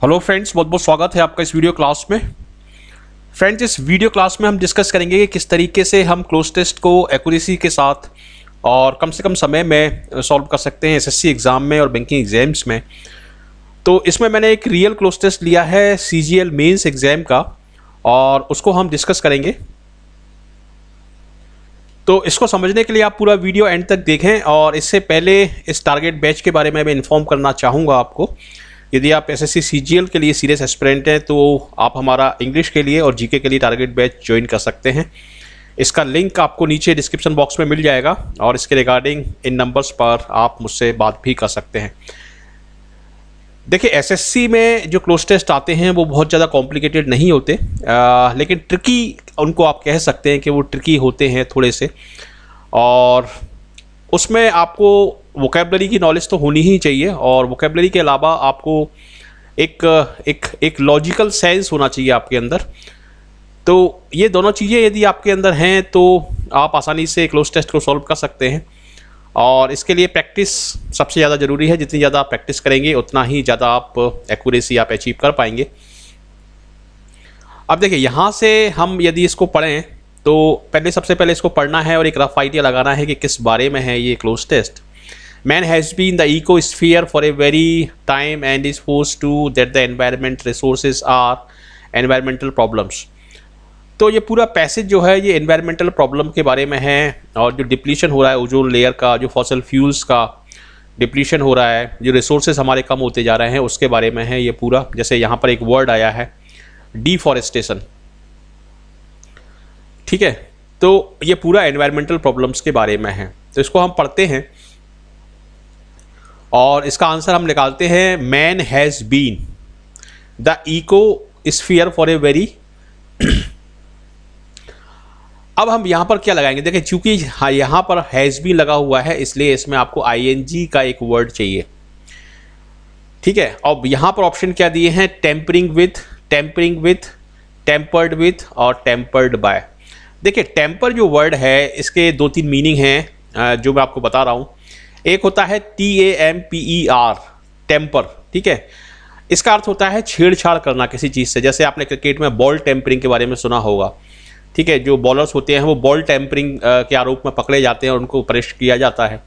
Hello friends बहुत बहुत स्वागत है आपका इस वीडियो क्लास में। फ्रेंड्स इस वीडियो क्लास में हम डिस्कस करेंगे कि किस तरीके से हम क्लोज टेस्ट को एक्यूरेसी के साथ और कम से कम समय में सॉल्व कर सकते हैं एसएससी एग्ज़ाम में और बैंकिंग एग्ज़ाम्स में। तो इसमें मैंने एक रियल क्लोज टेस्ट लिया है C G L mains exam का और उसको हम डिस्कस करेंगे। तो इसको समझने के लिए आप पूरा वीडियो एंड तक देखें और इससे पहले इस टारगेट बैच के बारे में मैं इन्फॉर्म करना चाहूँगा आपको। यदि आप एस एस के लिए सीरियस एस्पिरेंट हैं तो आप हमारा इंग्लिश के लिए और जीके के लिए टारगेट बैच ज्वाइन कर सकते हैं। इसका लिंक आपको नीचे डिस्क्रिप्शन बॉक्स में मिल जाएगा और इसके रिगार्डिंग इन नंबर्स पर आप मुझसे बात भी कर सकते हैं। देखिए एसएससी में जो क्लोज टेस्ट आते हैं वो बहुत ज़्यादा कॉम्प्लिकेटेड नहीं होते आ, लेकिन ट्रिकी उनको आप कह सकते हैं कि वो ट्रिकी होते हैं थोड़े से। और उसमें आपको वोकेबलरी की नॉलेज तो होनी ही चाहिए और वोकेबलरी के अलावा आपको एक एक एक लॉजिकल सेंस होना चाहिए आपके अंदर। तो ये दोनों चीज़ें यदि आपके अंदर हैं तो आप आसानी से क्लोज टेस्ट को सॉल्व कर सकते हैं। और इसके लिए प्रैक्टिस सबसे ज़्यादा ज़रूरी है। जितनी ज़्यादा आप प्रैक्टिस करेंगे, उतना ही ज़्यादा आप एक्यूरेसी आप अचीव कर पाएँगे। अब देखिए, यहाँ से हम यदि इसको पढ़ें तो पहले सबसे पहले इसको पढ़ना है और एक रफ आइडिया लगाना है कि किस बारे में है ये cloze test man has been the ecosphere for a very time and is force to that the environment resource are environmental problems तो ये पूरा पैसेज जो है, ये इन्वायरमेंटल प्रॉब्लम के बारे में है और जो डिप्लीशन हो रहा है ओजोन लेयर का, जो फॉसल फ्यूल्स का डिप्लीशन हो रहा है, जो रिसोर्सेज हमारे कम होते जा रहे हैं, उसके बारे में है ये पूरा. जैसे यहाँ पर एक वर्ड आया है डिफॉरेस्टेशन ठीक है? तो ये पूरा एनवायरमेंटल प्रॉब्लम्स के बारे में है। तो इसको हम पढ़ते हैं और इसका आंसर हम निकालते हैं man has been the ecosphere for a very अब हम यहाँ पर क्या लगाएँगे? देखिए, चूँकि हाँ यहाँ पर हैज़ भी लगा हुआ है, इसलिए इसमें आपको आईएनजी का एक वर्ड चाहिए। ठीक है? अब यहाँ पर ऑप्शन क्या दिए हैं? Tampering with tampering with tampered with और टेम्पर्ड बाय देखिए टेम्पर जो वर्ड है, इसके दो तीन मीनिंग हैं जो मैं आपको बता रहा हूँ। एक होता है T A M P E R tamper ठीक है? इसका अर्थ होता है छेड़छाड़ करना किसी चीज़ से। जैसे आपने क्रिकेट में बॉल टेम्परिंग के बारे में सुना होगा, ठीक है? जो बॉलर्स होते हैं, वो बॉल टेम्परिंग के आरोप में पकड़े जाते हैं और उनको परेश किया जाता है।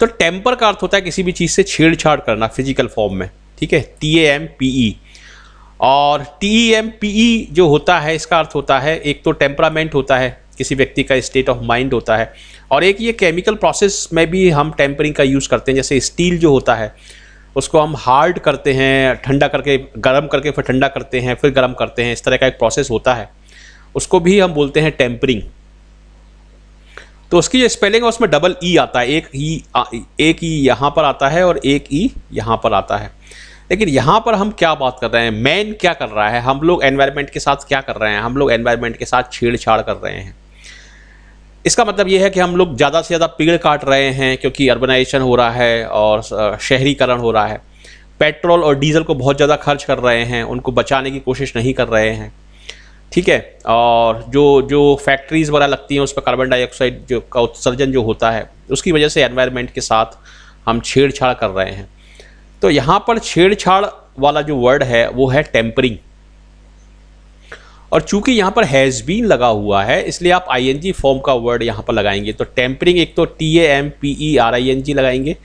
तो टेम्पर का अर्थ होता है किसी भी चीज़ से छेड़छाड़ करना फ़िज़िकल फॉर्म में, ठीक है? T A M P E और T E M P E जो होता है, इसका अर्थ होता है, एक तो टेम्परामेंट होता है, किसी व्यक्ति का स्टेट ऑफ़ माइंड होता है, और एक ये केमिकल प्रोसेस में भी हम टेम्परिंग का यूज़ करते हैं, जैसे स्टील जो होता है, उसको हम हार्ड करते हैं, ठंडा करके, गर्म करके फिर ठंडा करते हैं, फिर गर्म करते हैं, इस तरह का एक प्रोसेस होता है। उसको भी हम बोलते हैं टेम्परिंग तो उसकी जो स्पेलिंग है, उसमें डबल ई आता है, एक ई एक ई यहाँ पर आता है और एक ई यहाँ पर आता है। लेकिन यहाँ पर हम क्या बात कर रहे हैं? मैन क्या कर रहा है? हम लोग एनवायरनमेंट के साथ क्या कर रहे हैं? हम लोग एनवायरनमेंट के साथ छेड़छाड़ कर रहे हैं। इसका मतलब ये है कि हम लोग ज़्यादा से ज़्यादा पेड़ काट रहे हैं क्योंकि अर्बनाइजेशन हो रहा है और शहरीकरण हो रहा है। पेट्रोल और डीजल को बहुत ज़्यादा खर्च कर रहे हैं, उनको बचाने की कोशिश नहीं कर रहे हैं। ठीक है? और जो जो फैक्ट्रीज़ वगैरह लगती हैं, उस पर कार्बन डाइऑक्साइड जो का उत्सर्जन जो होता है, उसकी वजह से एनवायरनमेंट के साथ हम छेड़छाड़ कर रहे हैं। तो यहाँ पर छेड़छाड़ वाला जो वर्ड है, वो है टेम्परिंग और चूँकि यहाँ पर हैज़ बीन लगा हुआ है, इसलिए आप आईएनजी फॉर्म का वर्ड यहाँ पर लगाएँगे। तो टेम्परिंग एक तो T A M P E R I N G लगाएँगे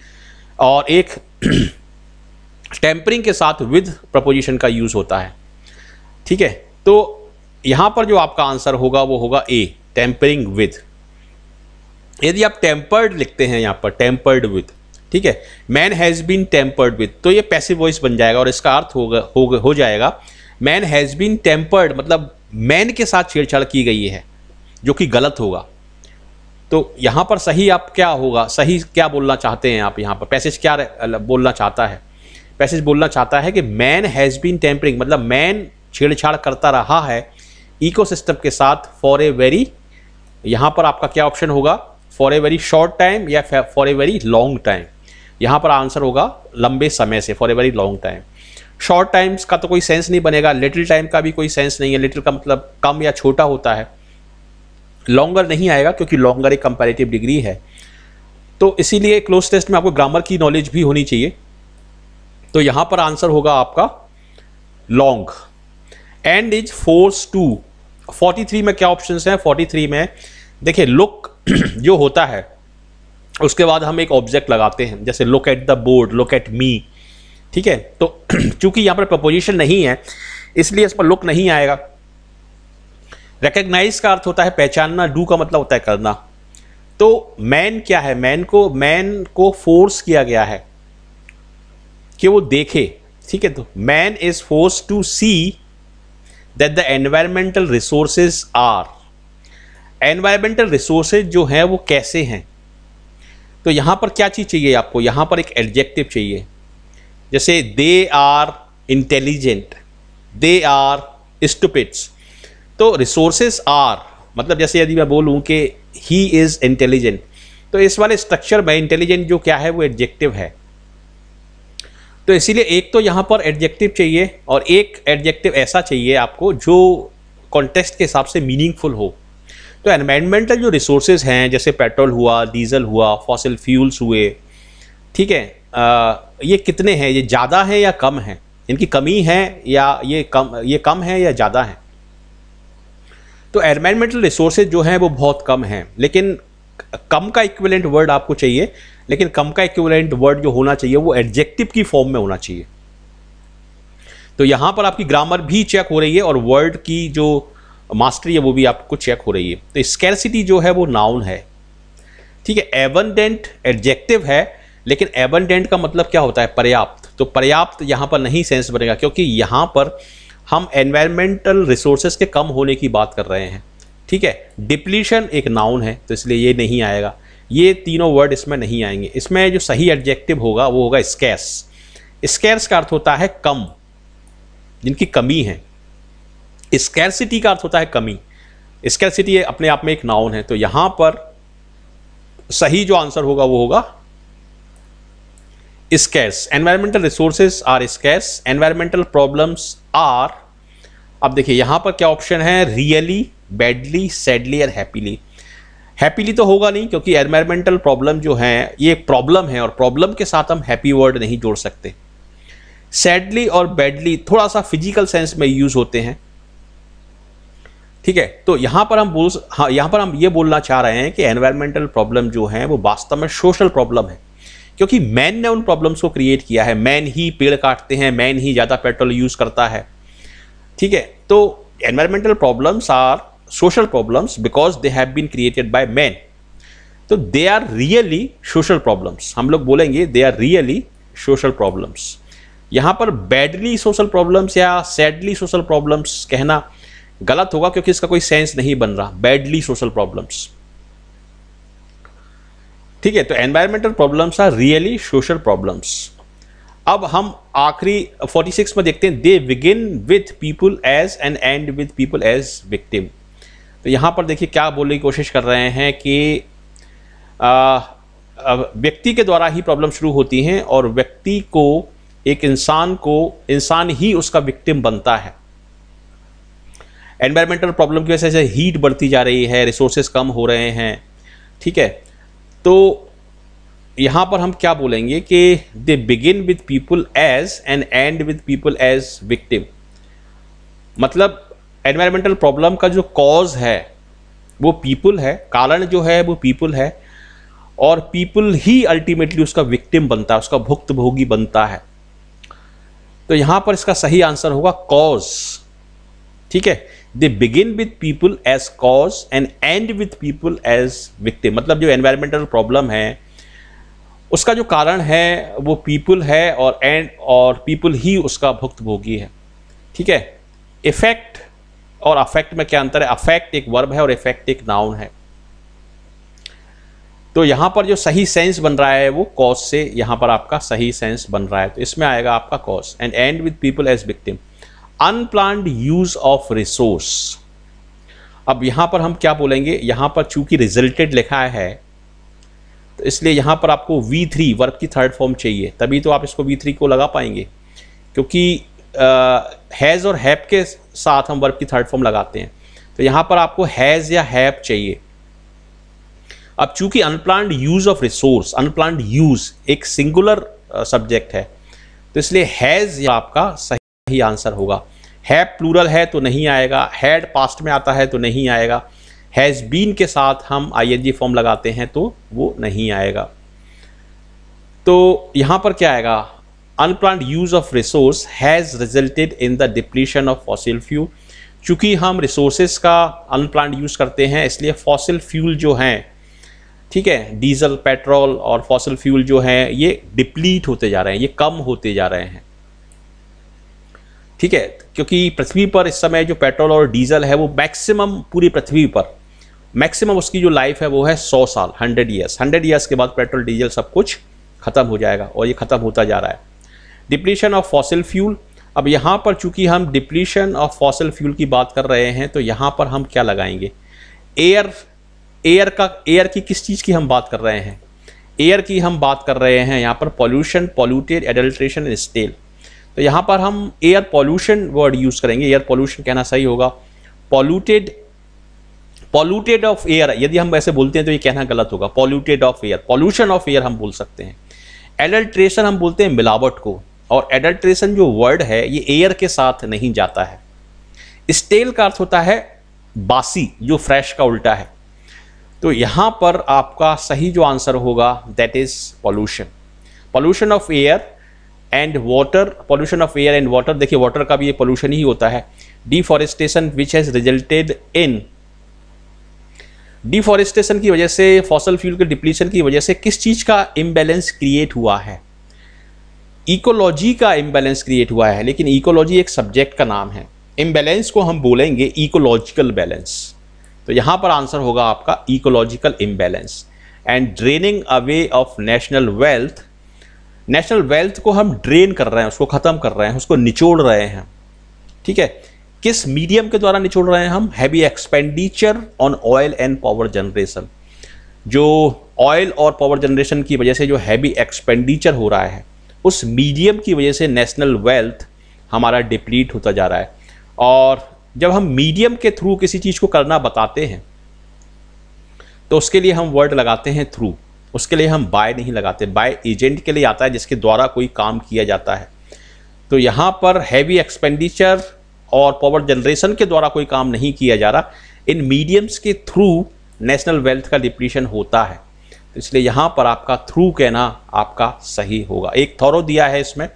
और एक टेम्परिंग के साथ विद प्रपोजिशन का यूज़ होता है। ठीक है? तो यहाँ पर जो आपका आंसर होगा, वो होगा ए टेम्परिंग विद यदि आप टेम्पर्ड लिखते हैं यहाँ पर टेम्पर्ड विद ठीक है? Man has been tampered with तो ये पैसिव वॉइस बन जाएगा और इसका अर्थ होगा हो, हो जाएगा मैन हैज़ बीन टेम्पर्ड मतलब मैन के साथ छेड़छाड़ की गई है जो कि गलत होगा। तो यहाँ पर सही आप क्या होगा? सही क्या बोलना चाहते हैं आप यहाँ पर? पैसेज क्या बोलना चाहता है? पैसेज बोलना चाहता है कि मैन हैज़ बीन टेम्परिंग मतलब मैन छेड़छाड़ करता रहा है इकोसिस्टम के साथ फॉर ए वेरी यहाँ पर आपका क्या ऑप्शन होगा? For a very short time या for a very long time यहाँ पर आंसर होगा लंबे समय से for a very long time short times का तो कोई सेंस नहीं बनेगा लिटिल टाइम का भी कोई सेंस नहीं है लिटिल का मतलब कम या छोटा होता है. लॉन्गर नहीं आएगा क्योंकि लॉन्गर एक कंपेरेटिव डिग्री है. तो इसीलिए क्लोज टेस्ट में आपको ग्रामर की नॉलेज भी होनी चाहिए. तो यहाँ पर आंसर होगा आपका long and is force to 43 में क्या ऑप्शंस हैं? 43 में, देखिए लुक जो होता है उसके बाद हम एक ऑब्जेक्ट लगाते हैं, जैसे look at the board look at me ठीक है? तो चूँकि यहाँ पर प्रपोजिशन नहीं है, इसलिए इस पर लुक नहीं आएगा। रिकग्नाइज का अर्थ होता है पहचानना डू का मतलब होता है करना। तो मैन क्या है? मैन को मैन को फोर्स किया गया है कि वो देखे, ठीक है? तो man is force to see that the environmental resources are environmental resources जो हैं, वो कैसे हैं? तो यहाँ पर क्या चीज़ चाहिए आपको? यहाँ पर एक एडजेक्टिव चाहिए। जैसे they are intelligent they are stupids तो रिसोर्सेज आर मतलब जैसे यदि मैं बोलूँ कि ही इज़ इंटेलिजेंट तो इस वाले स्ट्रक्चर में इंटेलिजेंट जो क्या है, वो एडजेक्टिव है। तो इसीलिए एक तो यहाँ पर एडजेक्टिव चाहिए, और एक एडजेक्टिव ऐसा चाहिए आपको जो कॉन्टेक्स्ट के हिसाब से मीनिंगफुल हो। तो एनवायरमेंटल जो रिसोर्सेज हैं जैसे पेट्रोल हुआ डीजल हुआ फॉसिल फ्यूल्स हुए ठीक है? आ, ये कितने हैं? ये ज़्यादा हैं या कम हैं? इनकी कमी है या ये कम ये कम है या ज़्यादा है? तो एनवायरमेंटल रिसोर्सेज जो हैं वो बहुत कम हैं लेकिन कम का इक्विवेलेंट वर्ड आपको चाहिए लेकिन कम का इक्विवेलेंट वर्ड जो होना चाहिए वो एडजेक्टिव की फॉर्म में होना चाहिए। तो यहाँ पर आपकी ग्रामर भी चेक हो रही है और वर्ड की जो मास्टरी है वो भी आपको चेक हो रही है। तो स्कैरसिटी जो है वो नाउन है। ठीक है एबंडेंट एडजेक्टिव है, लेकिन एबंडेंट का मतलब क्या होता है? पर्याप्त। तो पर्याप्त यहाँ पर नहीं सेंस बनेगा, क्योंकि यहाँ पर हम एनवायरमेंटल रिसोर्सेज के कम होने की बात कर रहे हैं। ठीक है डिप्लीशन एक नाउन है तो इसलिए ये नहीं आएगा। ये तीनों वर्ड इसमें नहीं आएँगे। इसमें जो सही एडजेक्टिव होगा, वो होगा स्कैस स्कैर्स का अर्थ होता है कम, जिनकी कमी है। स्कैरसिटी का अर्थ होता है कमी। स्कैरसिटी अपने आप में एक नाउन है तो यहाँ पर सही जो आंसर होगा, वो होगा scarce environmental resources are scarce environmental problems are अब देखिए, यहाँ पर क्या ऑप्शन है? रियली बैडली सैडली और हैप्पीली हैप्पीली तो होगा नहीं, क्योंकि एनवायरमेंटल प्रॉब्लम जो है, ये एक प्रॉब्लम है और प्रॉब्लम के साथ हम हैप्पी वर्ड नहीं जोड़ सकते। सैडली और बैडली थोड़ा सा फ़िज़िकल सेंस में यूज़ होते हैं। ठीक है? तो यहाँ पर हम बोल हाँ यहाँ पर हम ये बोलना चाह रहे हैं कि एनवायरमेंटल प्रॉब्लम जो है, वो वास्तव में सोशल प्रॉब्लम है। क्योंकि मैन ने उन प्रॉब्लम्स को क्रिएट किया है। मैन ही पेड़ काटते हैं मैन ही ज़्यादा पेट्रोल यूज़ करता है। ठीक है? तो environmental problems are social problems because they have been created by men तो they are really social problems हम लोग बोलेंगे they are really social problems यहाँ पर बैडली सोशल प्रॉब्लम्स या सैडली सोशल प्रॉब्लम्स कहना गलत होगा क्योंकि इसका कोई सेंस नहीं बन रहा बैडली सोशल प्रॉब्लम्स ठीक है तो environmental problems are really social problems अब हम आखिरी 46 में देखते हैं they begin with people as and end with people as victim तो यहाँ पर देखिए क्या बोलने की कोशिश कर रहे हैं कि व्यक्ति के द्वारा ही प्रॉब्लम शुरू होती हैं और व्यक्ति को, एक इंसान को, इंसान ही उसका विक्टिम बनता है। एनवायरमेंटल प्रॉब्लम की वजह से हीट बढ़ती जा रही है रिसोर्सेज कम हो रहे हैं, ठीक है? तो यहाँ पर हम क्या बोलेंगे कि they begin with people as and end with people as victim मतलब एनवायरमेंटल प्रॉब्लम का जो कॉज है, वो पीपल है, कारण जो है, वो पीपल है, और पीपल ही अल्टीमेटली उसका विक्टिम बनता है, उसका भुक्त भोगी बनता है। तो यहाँ पर इसका सही आंसर होगा कॉज ठीक है? They begin with people as cause and end with people as victim मतलब जो एनवायरमेंटल प्रॉब्लम है, उसका जो कारण है, वो पीपल है और एंड और पीपल ही उसका भुक्त भोगी है। ठीक है? इफ़ेक्ट और अफेक्ट में क्या अंतर है? अफेक्ट एक वर्ब है और इफ़ेक्ट एक नाउन है। तो यहाँ पर जो सही सेंस बन रहा है, वो कॉज से यहाँ पर आपका सही सेंस बन रहा है। तो इसमें आएगा आपका cause and end with people as victim unplanned use of resource अब यहाँ पर हम क्या बोलेंगे? यहाँ पर चूँकि रिजल्टेड लिखा है तो इसलिए यहाँ पर आपको वी थ्री वर्ब की थर्ड फॉर्म चाहिए। तभी तो आप इसको वी थ्री को लगा पाएँगे। क्योंकि हैज़ और हैप के साथ हम वर्ब की थर्ड फॉर्म लगाते हैं। तो यहाँ पर आपको हैज़ या हैप चाहिए। अब चूँकि unplanned use of resource unplanned use एक सिंगुलर सब्जेक्ट है तो इसलिए हैज़ आपका सही आंसर होगा। है प्लूरल है तो नहीं आएगा। हैड पास्ट में आता है तो नहीं आएगा। हैज़ बीन के साथ हम आई फॉर्म लगाते हैं तो वो नहीं आएगा। तो यहाँ पर क्या आएगा? Unplanned use of resource has resulted in the depletion of fossil fuel चूँकि हम रिसोर्सेज का अनप्लान यूज़ करते हैं, इसलिए फॉसिल फ्यूल जो हैं, ठीक है डीजल पेट्रोल और फॉसिल फ्यूल जो हैं, ये डिप्लीट होते जा रहे हैं, ये कम होते जा रहे हैं। ठीक है? क्योंकि पृथ्वी पर इस समय जो पेट्रोल और डीजल है, वो मैक्सिमम पूरी पृथ्वी पर, मैक्सिमम उसकी जो लाइफ है वो है सौ साल, हंड्रेड ईयर्स हंड्रेड ईयर्स के बाद पेट्रोल, डीजल सब कुछ ख़त्म हो जाएगा और ये ख़त्म होता जा रहा है। डिप्लीशन ऑफ़ फॉसिल फ्यूल अब यहाँ पर चूँकि हम डिप्लीशन ऑफ़ फॉसिल फ्यूल की बात कर रहे हैं तो यहाँ पर हम क्या लगाएँगे? एयर एयर का एयर की किस चीज़ की हम बात कर रहे हैं? एयर की हम बात कर रहे हैं यहाँ पर पॉल्यूशन पॉल्यूटेड एडल्ट्रेशन स्टेल तो यहाँ पर हम एयर पॉल्यूशन वर्ड यूज़ करेंगे। एयर पॉल्यूशन कहना सही होगा। पॉल्यूटेड पॉल्यूटेड ऑफ़ एयर यदि हम ऐसे बोलते हैं तो ये कहना गलत होगा। Polluted of air pollution of air हम बोल सकते हैं। एडल्ट्रेशन हम बोलते हैं मिलावट को। और एडल्ट्रेशन जो वर्ड है, ये एयर के साथ नहीं जाता है। स्टेल का अर्थ होता है बासी, जो फ्रेश का उल्टा है। तो यहाँ पर आपका सही जो आंसर होगा that is pollution pollution of air and water pollution of air and water देखिए वाटर का भी ये पॉल्यूशन ही होता है। Deforestation which has resulted in deforestation की वजह से फॉसल फ्यूल के डिप्लीशन की वजह से किस चीज़ का इम्बैलेंस क्रिएट हुआ है? इकोलॉजी का इम्बैलेंस क्रिएट हुआ है, लेकिन इकोलॉजी एक सब्जेक्ट का नाम है। इम्बेलेंस को हम बोलेंगे इकोलॉजिकल बैलेंस तो यहाँ पर आंसर होगा आपका ecological imbalance and draining away of national wealth national wealth को हम ड्रेन कर रहे हैं, उसको ख़त्म कर रहे हैं, उसको निचोड़ रहे हैं। ठीक है? किस मीडियम के द्वारा निचोड़ रहे हैं हम? Heavy expenditure on oil and power generation जो ऑयल और पावर जनरेशन की वजह से जो हैवी एक्सपेंडिचर हो रहा है, उस मीडियम की वजह से नेशनल वेल्थ हमारा डिप्लीट होता जा रहा है। और जब हम मीडियम के थ्रू किसी चीज़ को करना बताते हैं तो उसके लिए हम वर्ड लगाते हैं थ्रू उसके लिए हम बाय नहीं लगाते। बाय एजेंट के लिए आता है जिसके द्वारा कोई काम किया जाता है। तो यहाँ पर हैवी एक्सपेंडिचर और पावर जनरेशन के द्वारा कोई काम नहीं किया जा रहा। इन मीडियम्स के थ्रू नेशनल वेल्थ का डिप्लीशन होता है। तो इसलिए यहाँ पर आपका थ्रू कहना आपका सही होगा। एक थोरो दिया है इसमें।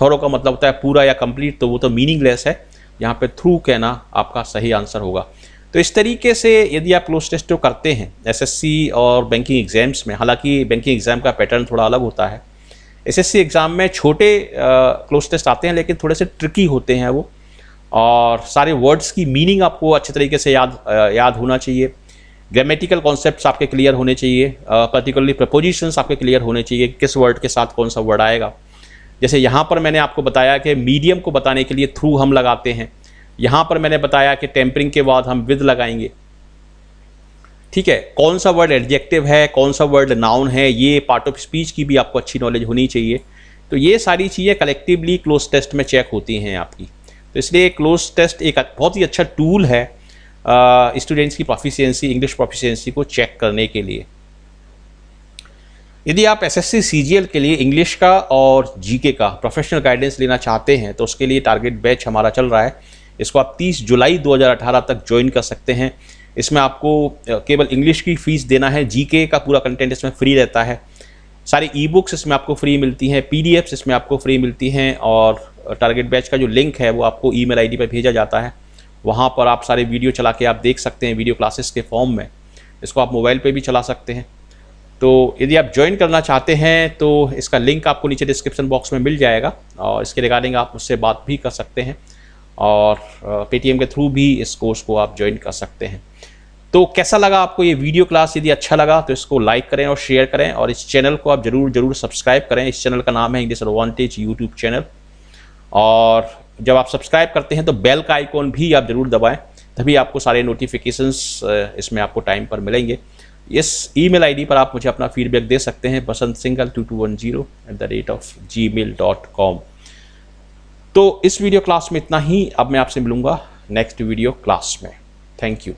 थोरो का मतलब होता है पूरा या कंप्लीट तो वो तो मीनिंगलेस है। यहाँ पे थ्रू कहना आपका सही आंसर होगा। तो इस तरीके से यदि आप क्लोज टेस्ट तो करते हैं एसएससी और बैंकिंग एग्ज़ाम्स में हालाँकि बैंकिंग एग्ज़ाम का पैटर्न थोड़ा अलग होता है एसएससी एग्ज़ाम में छोटे क्लोज टेस्ट आते हैं लेकिन थोड़े से ट्रिकी होते हैं वो और सारे वर्ड्स की मीनिंग आपको अच्छे तरीके से याद आ, याद होना चाहिए ग्रामेटिकल कॉन्सेप्ट आपके क्लियर होने चाहिए पर्टिकुलरली प्रपोजिशंस आपके क्लियर होने चाहिए किस वर्ड के साथ कौन सा वर्ड आएगा। जैसे यहाँ पर मैंने आपको बताया कि मीडियम को बताने के लिए थ्रू हम लगाते हैं। यहाँ पर मैंने बताया कि टेम्परिंग के बाद हम विद लगाएँगे। ठीक है, कौन सा वर्ड एडजेक्टिव है, कौन सा वर्ड नाउन है, ये पार्ट ऑफ़ स्पीच की भी आपको अच्छी नॉलेज होनी चाहिए। तो ये सारी चीज़ें कलेक्टिवली क्लोज टेस्ट में चेक होती हैं आपकी। तो इसलिए क्लोज टेस्ट एक बहुत ही अच्छा टूल है स्टूडेंट्स की प्रोफिशिएंसी इंग्लिश प्रोफिशिएंसी को चेक करने के लिए। यदि आप एसएससी सीजीएल के लिए इंग्लिश का और जीके का प्रोफेशनल गाइडेंस लेना चाहते हैं तो उसके लिए टारगेट बैच हमारा चल रहा है। इसको आप 30 जुलाई 2018 तक ज्वाइन कर सकते हैं। इसमें आपको केवल इंग्लिश की फ़ीस देना है जीके का पूरा कंटेंट इसमें फ्री रहता है। सारी ई बुक्स इसमें आपको फ्री मिलती हैं पी इसमें आपको फ्री मिलती हैं और टारगेट बैच का जो लिंक है वो आपको ई मेल पर भेजा जाता है। वहाँ पर आप सारे वीडियो चला के आप देख सकते हैं वीडियो क्लासेस के फॉर्म में। इसको आप मोबाइल पे भी चला सकते हैं। तो यदि आप ज्वाइन करना चाहते हैं तो इसका लिंक आपको नीचे डिस्क्रिप्शन बॉक्स में मिल जाएगा और इसके रिगार्डिंग आप मुझसे बात भी कर सकते हैं। और पेटीएम के थ्रू भी इस कोर्स को आप ज्वाइन कर सकते हैं। तो कैसा लगा आपको ये वीडियो क्लास यदि अच्छा लगा तो इसको लाइक करें और शेयर करें और इस चैनल को आप ज़रूर ज़रूर सब्सक्राइब करें। इस चैनल का नाम है इंग्लिश एडवांटेज यूट्यूब चैनल और जब आप सब्सक्राइब करते हैं तो बेल का आइकॉन भी आप ज़रूर दबाएँ, तभी आपको सारे नोटिफिकेशंस इसमें आपको टाइम पर मिलेंगे। इस ईमेल आईडी पर आप मुझे अपना फीडबैक दे सकते हैं Basant Singal two two one zero at the rate of Gmail dot com तो इस वीडियो क्लास में इतना ही। अब मैं आपसे मिलूँगा नेक्स्ट वीडियो क्लास में। Thank you